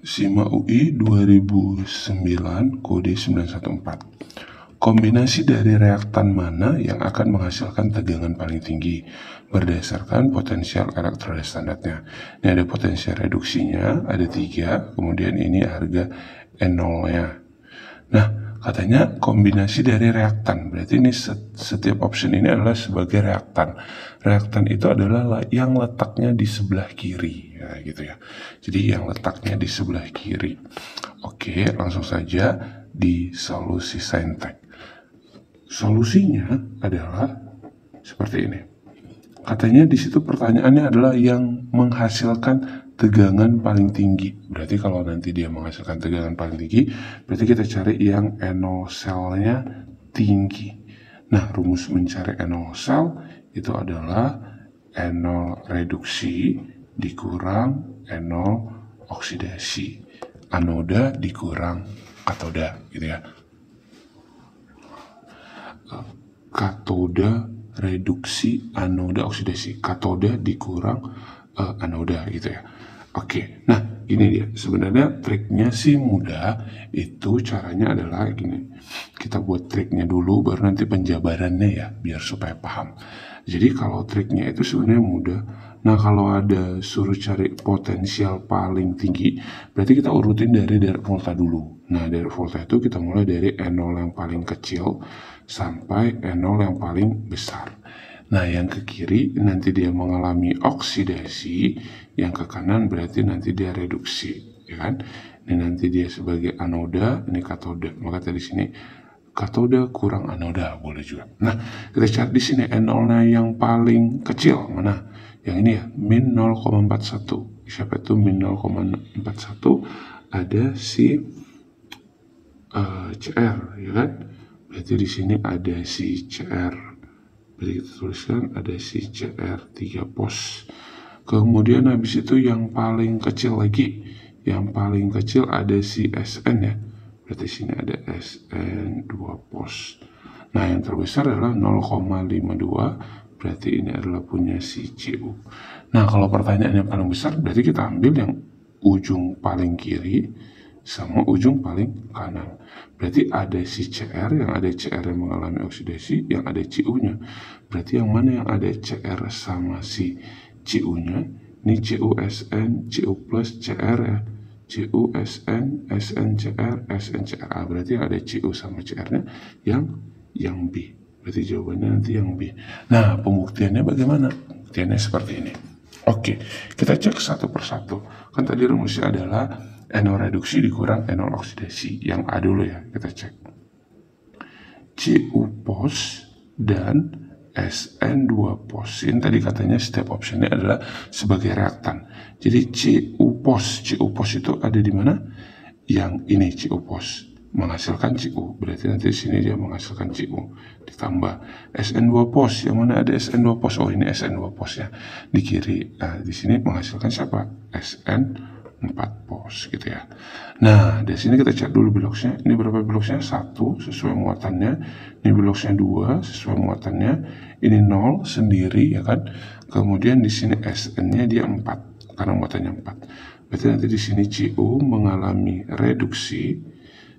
SIMA UI 2009 kode 914. Kombinasi dari reaktan mana yang akan menghasilkan tegangan paling tinggi berdasarkan potensial elektroda standarnya. Ini ada potensial reduksinya, ada tiga, kemudian ini harga N0-nya. Nah, katanya kombinasi dari reaktan. Berarti ini setiap option ini adalah sebagai reaktan. Reaktan itu adalah yang letaknya di sebelah kiri. Ya gitu ya. Jadi yang letaknya di sebelah kiri. Oke langsung saja di solusi saintek. Solusinya adalah seperti ini. Katanya di situ pertanyaannya adalah yang menghasilkan tegangan paling tinggi. Berarti kalau nanti dia menghasilkan tegangan paling tinggi berarti kita cari yang enol selnya tinggi. Nah rumus mencari enol sel itu adalah enol reduksi dikurang enol oksidasi. Anoda dikurang katoda gitu ya. Katoda reduksi anoda oksidasi. Katoda dikurang uh, anoda gitu ya oke nah ini dia. Sebenarnya triknya sih mudah. Itu caranya adalah gini. Kita buat triknya dulu baru nanti penjabarannya ya biar supaya paham. Jadi kalau triknya itu sebenarnya mudah. Nah kalau ada suruh cari potensial paling tinggi, berarti kita urutin dari direct volta dulu. Nah dari volta itu kita mulai dari N0 yang paling kecil sampai N0 yang paling besar. Nah yang ke kiri nanti dia mengalami oksidasi, yang ke kanan berarti nanti dia reduksi, ya kan? Ini nanti dia sebagai anoda, ini katoda. Maka tadi sini katoda kurang anoda boleh juga. Nah kita cari di sini N0-nya yang paling kecil mana? yang ini ya min 0,41 siapa itu min 0,41 ada si uh, eh, CR ya kan berarti di sini ada si CR berarti kita tuliskan ada si CR 3 pos. Kemudian habis itu yang paling kecil lagi yang paling kecil ada si SN ya. Berarti sini ada SN 2 pos. Nah yang terbesar adalah 0,52 berarti ini adalah punya si CU. Nah, kalau pertanyaan yang paling besar, berarti kita ambil yang ujung paling kiri sama ujung paling kanan. Berarti ada si CR, yang ada CR yang mengalami oksidasi, yang ada CU-nya. Berarti yang mana yang ada CR sama si CU-nya? Ini CUSN, CU plus CR ya. CUSN, SNCR, SNCR. Berarti yang ada CU sama CR-nya yang yang B. Berarti jawabannya nanti yang B. Nah, pembuktiannya bagaimana? Pembuktiannya seperti ini. Oke, kita cek satu persatu. Kan tadi rumusnya adalah enol reduksi dikurang enol oksidasi. Yang A dulu ya, kita cek. CU pos dan SN2 pos. Ini tadi katanya step optionnya adalah sebagai reaktan. Jadi CU pos, CU pos itu ada di mana? Yang ini CU pos menghasilkan CU berarti nanti di sini dia menghasilkan CU ditambah SN2 pos yang mana ada SN2 pos oh ini SN2 pos ya di kiri nah, di sini menghasilkan siapa SN4 pos gitu ya. Nah di sini kita cek dulu bloksnya ini berapa bloksnya satu sesuai muatannya. Ini bloksnya dua sesuai muatannya. Ini nol sendiri ya kan? Kemudian di sini SN-nya dia 4 karena muatannya 4 berarti nanti di sini CU mengalami reduksi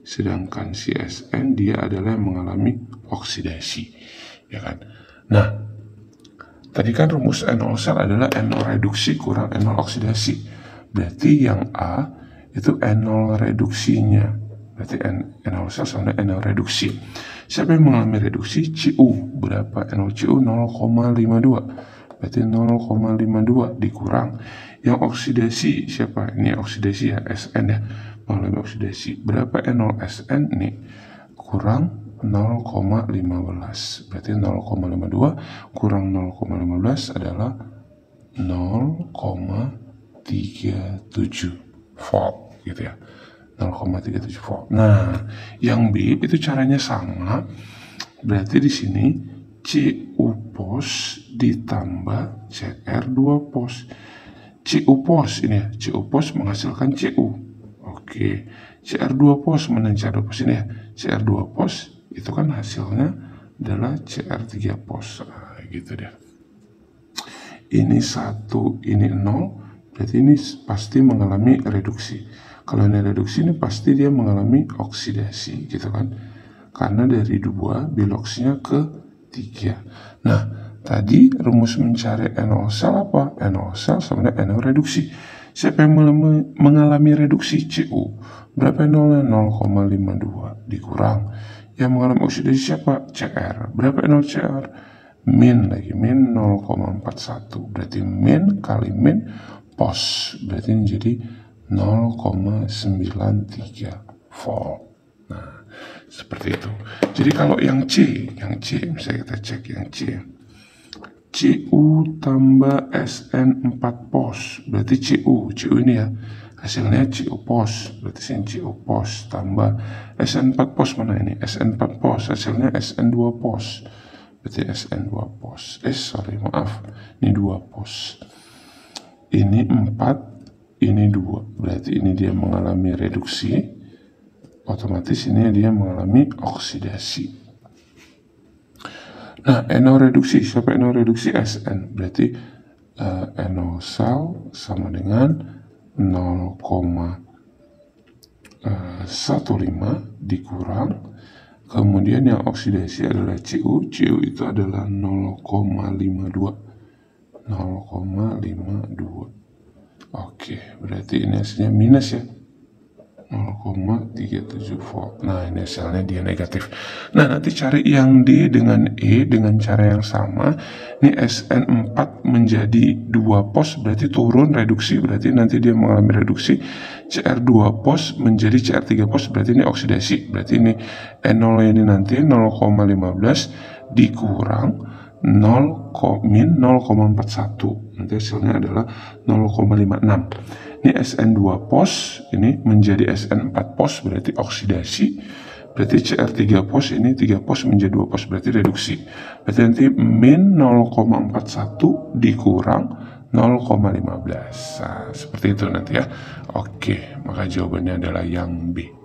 sedangkan CSN dia adalah yang mengalami oksidasi ya kan? Nah tadi kan rumus NO sel adalah NO reduksi kurang NO oksidasi berarti yang A itu NO reduksinya. Berarti NO sel sama NO reduksi. Siapa yang mengalami reduksi? CU berapa? NO CU 0,52 berarti 0,52 dikurang. Yang oksidasi siapa? Ini oksidasi ya SN ya. Mengalami oksidasi. Berapa N0SN nih? Kurang 0,15. Berarti 0,52 kurang 0,15 adalah 0,37 volt gitu ya. 0,37 volt. Nah, yang B itu caranya sama. Berarti di sini CU pos ditambah CR2 pos. CU pos ini ya, CU pos menghasilkan CU Oke, CR2 pos mana CR2 pos ini ya? CR2 pos itu kan hasilnya adalah CR3 pos. Nah, gitu deh. Ini satu, ini nol, berarti ini pasti mengalami reduksi. Kalau ini reduksi ini pasti dia mengalami oksidasi gitu kan. Karena dari dua biloksnya ke tiga. Nah, tadi rumus mencari NO sel apa? NO sel sama NO reduksi. Siapa yang mengalami reduksi CU? Berapa nolnya? 0,52 dikurang. Yang mengalami oksidasi siapa? CR. Berapa nol CR? Min lagi, min 0,41. Berarti min kali min pos. Berarti ini jadi 0,93 volt. Nah, seperti itu. Jadi kalau yang C, yang C, misalnya kita cek yang C. CU tambah SN4 pos, berarti CU, CU ini ya, hasilnya CU pos, berarti sini CU pos tambah SN4 pos mana ini? SN4 pos, hasilnya SN2 pos, berarti SN2 pos, eh sorry maaf, ini 2 pos. Ini 4, ini 2, berarti ini dia mengalami reduksi, otomatis ini dia mengalami oksidasi. Nah, NO reduksi, siapa NO reduksi? SN. Berarti uh, eh, NO sel sama dengan 0,15 eh, dikurang. Kemudian yang oksidasi adalah CU. CU itu adalah 0,52. 0,52. Oke, berarti ini hasilnya minus ya. 0,37 volt. Nah, ini selnya dia negatif. Nah, nanti cari yang D dengan E dengan cara yang sama. Ini SN4 menjadi 2 pos, berarti turun reduksi, berarti nanti dia mengalami reduksi. CR2 pos menjadi CR3 pos, berarti ini oksidasi. Berarti ini N0 ini nanti 0,15 dikurang 0, min 0,41. Nanti hasilnya adalah 0,56. Ini SN2 pos, ini menjadi SN4 pos, berarti oksidasi. Berarti CR3 pos, ini 3 pos menjadi 2 pos, berarti reduksi. Berarti nanti min 0,41 dikurang 0,15. Nah, seperti itu nanti ya. Oke, maka jawabannya adalah yang B.